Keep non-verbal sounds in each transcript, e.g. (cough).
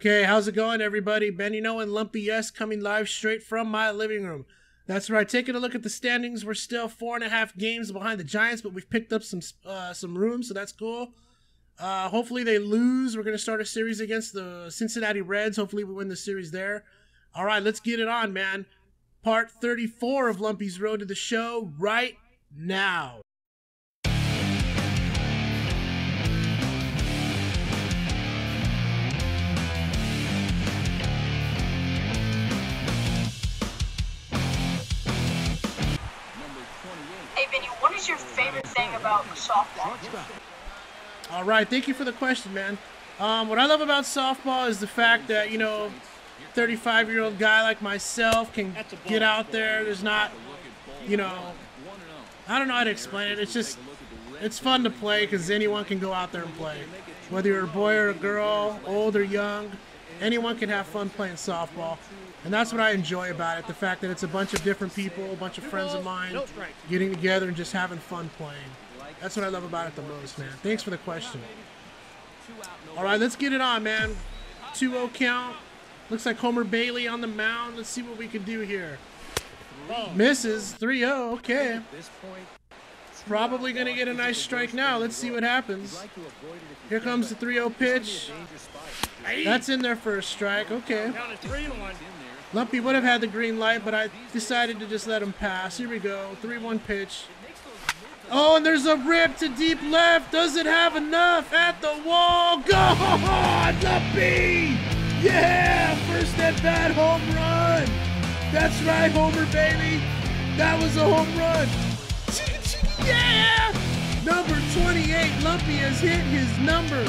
Okay, how's it going, everybody? Benny No and Lumpy Yes coming live straight from my living room. That's right. Taking a look at the standings, we're still four and a half games behind the Giants, but we've picked up some uh, some room, so that's cool. Uh, hopefully they lose. We're gonna start a series against the Cincinnati Reds. Hopefully we win the series there. All right, let's get it on, man. Part 34 of Lumpy's Road to the Show right now. About softball? All right, thank you for the question, man. Um, what I love about softball is the fact that you know, 35 year old guy like myself can get out there. There's not, you know, I don't know how to explain it. It's just, it's fun to play because anyone can go out there and play. Whether you're a boy or a girl, old or young, anyone can have fun playing softball. And that's what I enjoy about it the fact that it's a bunch of different people, a bunch of friends of mine getting together and just having fun playing. That's what I love about it the most, man. Thanks for the question. All right, let's get it on, man. 2 0 count. Looks like Homer Bailey on the mound. Let's see what we can do here. Misses 3 0. Okay. Probably going to get a nice strike now. Let's see what happens. Here comes the 3 0 pitch. That's in there for a strike. Okay. Lumpy would have had the green light, but I decided to just let him pass. Here we go. 3 1 pitch. Oh, and there's a rip to deep left. Does it have enough at the wall? Go, on, (laughs) Lumpy! Yeah, first at bat home run. That's right, Homer Bailey. That was a home run. (laughs) Yeah! Number 28, Lumpy has hit his number.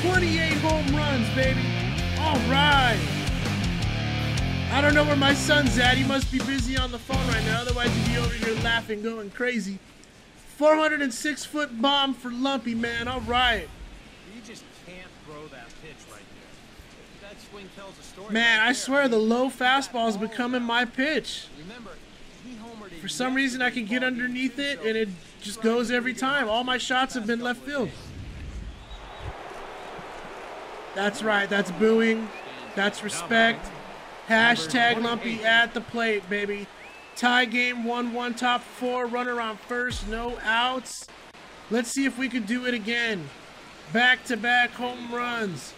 28 home runs, baby. All right. I don't know where my son's at. He must be busy on the phone right now. Otherwise, he'd be over here laughing, going crazy. 406 foot bomb for Lumpy, man. All right. You just can't throw that pitch right there. That swing tells a story. Man, right I swear the low fastball is becoming my pitch. Remember, For some reason, I can get underneath it, and it just goes every time. All my shots have been left field. That's right. That's booing. That's respect. Hashtag Lumpy at the plate, baby. Tie game 1-1 top four. Runner on first. No outs. Let's see if we can do it again. Back-to-back home runs.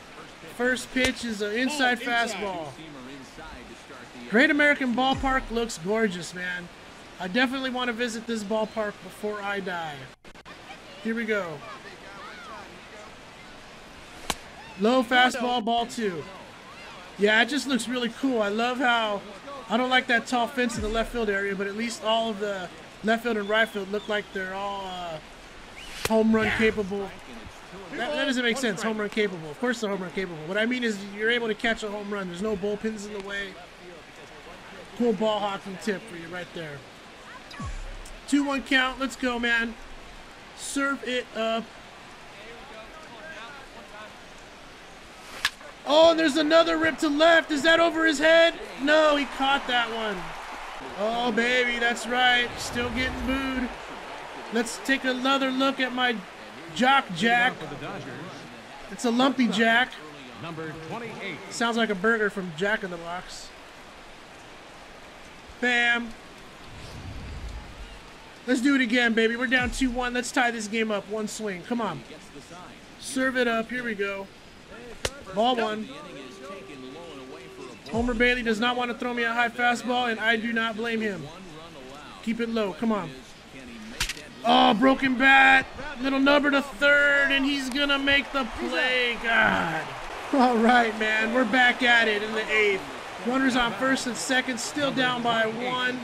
First pitch is an oh, inside fastball. Great American Ballpark looks gorgeous, man. I definitely want to visit this ballpark before I die. Here we go. Low fastball, ball two. Yeah, it just looks really cool. I love how I don't like that tall fence in the left field area, but at least all of the left field and right field look like they're all uh, home run capable. That, that doesn't make sense. Home run capable. Of course, they're home run capable. What I mean is you're able to catch a home run. There's no bullpens in the way. Cool ball hockey tip for you right there. 2-1 count. Let's go, man. Serve it up. Oh, and there's another rip to left. Is that over his head? No, he caught that one. Oh, baby, that's right. Still getting booed. Let's take another look at my jock jack. It's a lumpy jack. Number 28. Sounds like a burger from Jack in the Box. Bam. Let's do it again, baby. We're down 2-1. Let's tie this game up. One swing. Come on. Serve it up. Here we go. Ball one. Homer Bailey does not want to throw me a high fastball, and I do not blame him. Keep it low. Come on. Oh, broken bat. Little number to third, and he's going to make the play. God. All right, man. We're back at it in the eighth. Runners on first and second, still down by one.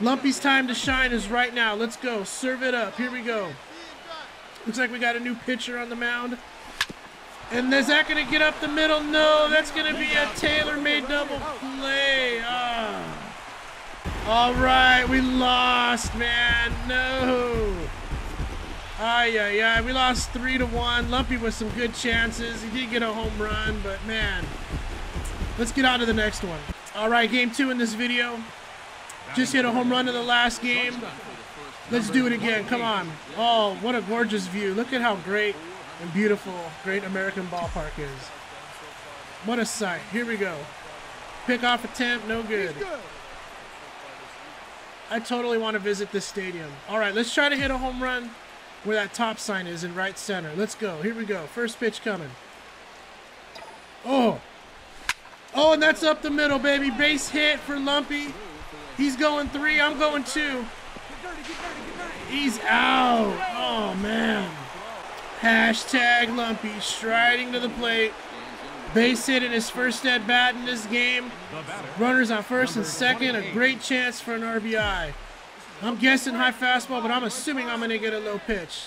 Lumpy's time to shine is right now. Let's go. Serve it up. Here we go. Looks like we got a new pitcher on the mound. And is that going to get up the middle? No, that's going to be a tailor-made double play. Ah. All right, we lost, man. No. Ay, ay, ay. We lost 3 to 1. Lumpy with some good chances. He did get a home run, but man. Let's get on to the next one. All right, game two in this video. Just hit a home run in the last game. Let's do it again. Come on. Oh, what a gorgeous view. Look at how great and beautiful Great American Ballpark is. What a sight. Here we go. Pick off attempt, no good. I totally want to visit this stadium. All right, let's try to hit a home run where that top sign is in right center. Let's go. Here we go. First pitch coming. Oh. Oh, and that's up the middle, baby. Base hit for Lumpy. He's going three. I'm going two. He's out. Oh, man. Hashtag Lumpy striding to the plate. Base hit in his first at bat in this game. Runners on first and second. A great chance for an RBI. I'm guessing high fastball, but I'm assuming I'm going to get a low pitch.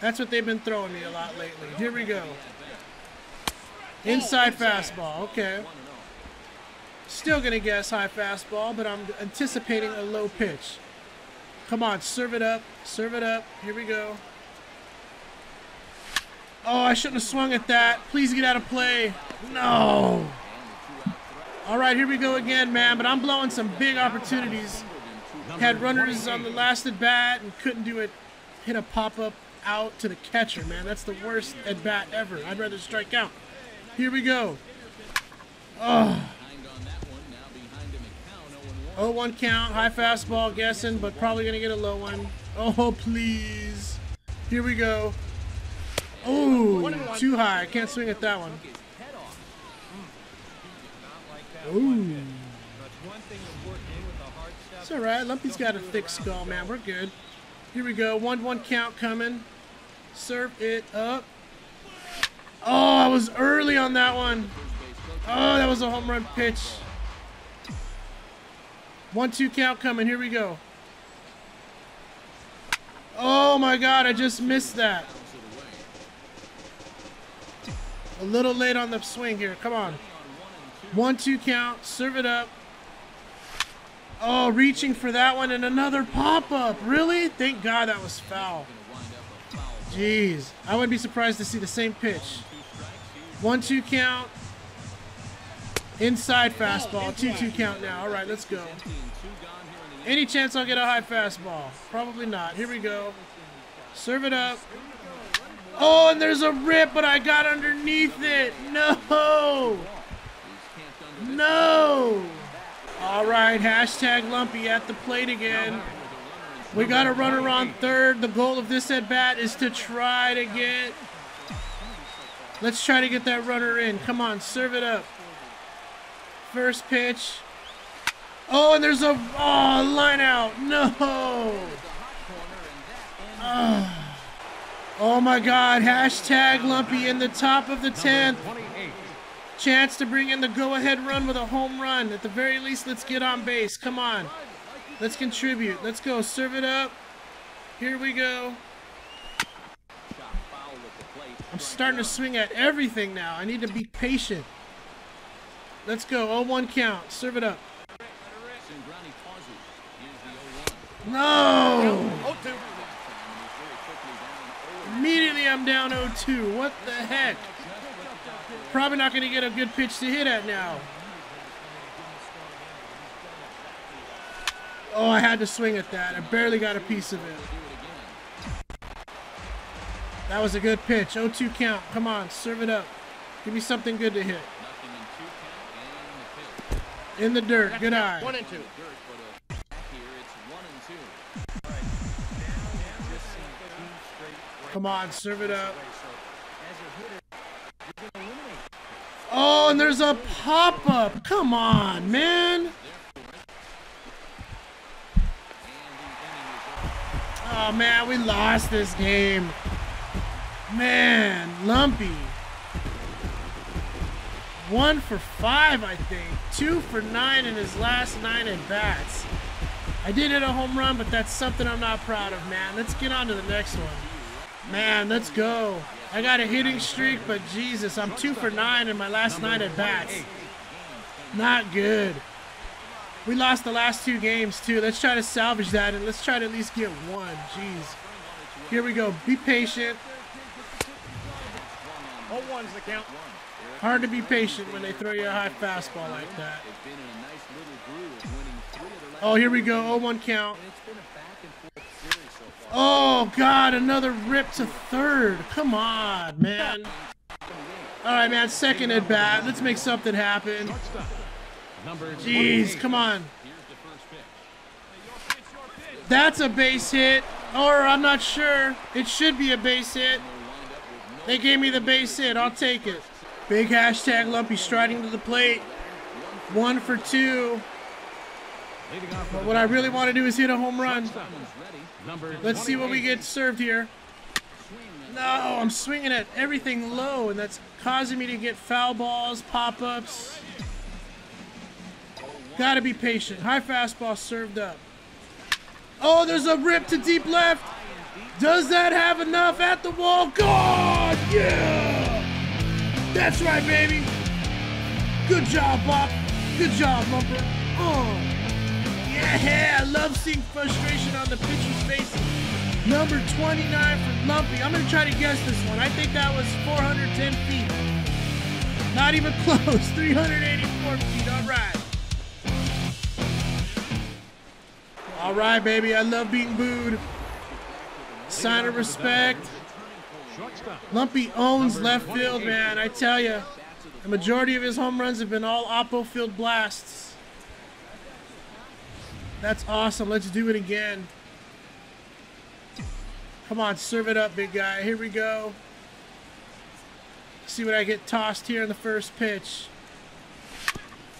That's what they've been throwing me a lot lately. Here we go. Inside fastball. Okay. Still going to guess high fastball, but I'm anticipating a low pitch. Come on, serve it up. Serve it up. Here we go. Oh, I shouldn't have swung at that. Please get out of play. No. All right, here we go again, man. But I'm blowing some big opportunities. Had runners on the last at bat and couldn't do it. Hit a pop up out to the catcher, man. That's the worst at bat ever. I'd rather strike out. Here we go. Oh. 0-1 count, high fastball, guessing, but probably gonna get a low one. Oh, please. Here we go. Oh, too high. I can't swing at that one. Ooh. It's all right. Lumpy's got a thick skull, man. We're good. Here we go. 1-1 count coming. Serve it up. Oh, I was early on that one. Oh, that was a home run pitch. One, two count coming. Here we go. Oh my God, I just missed that. A little late on the swing here. Come on. One, two count. Serve it up. Oh, reaching for that one and another pop-up. Really? Thank God that was foul. Jeez. I wouldn't be surprised to see the same pitch. One, two count. Inside fastball. Two, two count now. All right, let's go. Any chance I'll get a high fastball? Probably not. Here we go. Serve it up. Oh, and there's a rip, but I got underneath it. No. No. All right, hashtag Lumpy at the plate again. We got a runner on third. The goal of this at bat is to try to get. Let's try to get that runner in. Come on, serve it up. First pitch. Oh, and there's a oh, line out. No. Oh. Oh my God. Hashtag Lumpy in the top of the 10th. Chance to bring in the go-ahead run with a home run. At the very least, let's get on base. Come on. Let's contribute. Let's go. Serve it up. Here we go. I'm starting to swing at everything now. I need to be patient. Let's go. 0-1 count. Serve it up. No! Immediately I'm down 0-2. What the heck? Probably not going to get a good pitch to hit at now. Oh, I had to swing at that. I barely got a piece of it. That was a good pitch. 0-2 count. Come on, serve it up. Give me something good to hit. In the dirt. Good eye. One and two. Come on, serve it up. Oh, and there's a pop-up. Come on, man. Oh, man, we lost this game. Man, Lumpy. One for five, I think. Two for nine in his last nine at bats. I did hit a home run, but that's something I'm not proud of, man. Let's get on to the next one. Man, let's go. I got a hitting streak, but Jesus, I'm two for nine in my last nine at bats. Not good. We lost the last two games, too. Let's try to salvage that, and let's try to at least get one. Jeez. Here we go. Be patient. Oh, one's the count. Hard to be patient when they throw you a high fastball like that. Oh, here we go. 0-1 count. Oh, God, another rip to third. Come on, man. All right, man. Second at bat. Let's make something happen. Jeez, come on. That's a base hit. Or I'm not sure. It should be a base hit. They gave me the base hit. I'll take it. Big hashtag Lumpy striding to the plate. One for two. But what I really want to do is hit a home run. Let's see what we get served here. No, I'm swinging at everything low, and that's causing me to get foul balls, pop ups. Gotta be patient. High fastball served up. Oh, there's a rip to deep left. Does that have enough at the wall? God, yeah! That's right, baby. Good job, Bob. Good job, Lumper. Oh. Yeah, I love seeing frustration on the pitcher's faces. Number 29 for Lumpy. I'm going to try to guess this one. I think that was 410 feet. Not even (laughs) close. 384 feet. All right. All right, baby. I love being booed. Sign of respect. Lumpy owns left field, man. I tell you, the majority of his home runs have been all Oppo field blasts. That's awesome. Let's do it again. Come on, serve it up, big guy. Here we go. See what I get tossed here in the first pitch.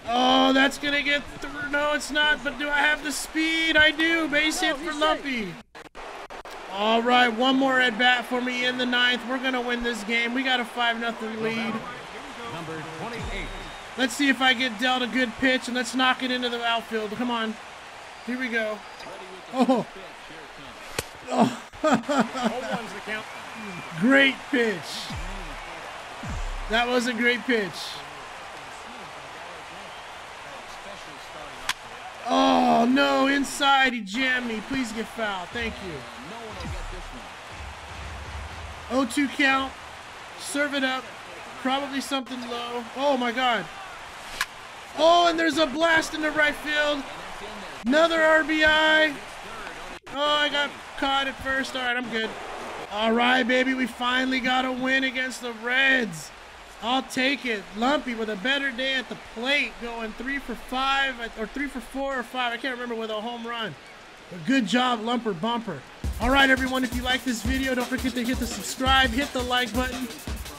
Oh, that's gonna get through. No, it's not. But do I have the speed? I do. Base hit for Lumpy. All right, one more at bat for me in the ninth. We're gonna win this game. We got a five nothing lead. Number 28. Let's see if I get dealt a good pitch and let's knock it into the outfield. Come on. Here we go. Oh. oh, Home runs the count. great pitch. That was a great pitch. Oh no, inside he jammed me. Please get foul. Thank you. 0-2 count. Serve it up. Probably something low. Oh my god. Oh, and there's a blast in the right field. Another RBI. Oh, I got caught at first. All right, I'm good. All right, baby, we finally got a win against the Reds. I'll take it. Lumpy with a better day at the plate, going three for five, or three for four or five. I can't remember with a home run. But good job, Lumper Bumper. All right, everyone, if you like this video, don't forget to hit the subscribe, hit the like button.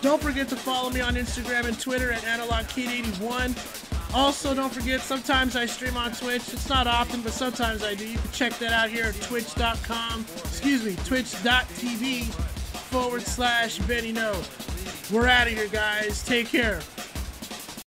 Don't forget to follow me on Instagram and Twitter at AnalogKid81. Also, don't forget, sometimes I stream on Twitch. It's not often, but sometimes I do. You can check that out here at twitch.com, excuse me, twitch.tv forward slash Benny No. We're out of here, guys. Take care.